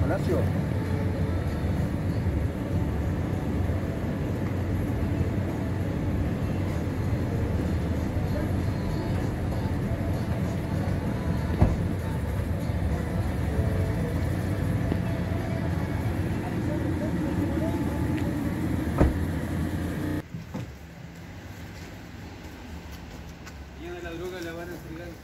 Palacio. la droga la van a entregar